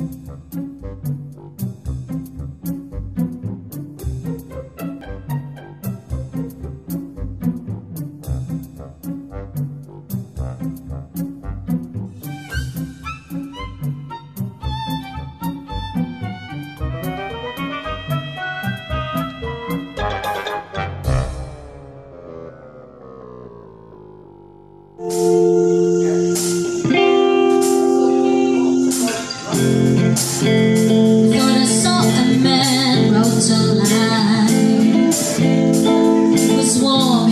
Thank long.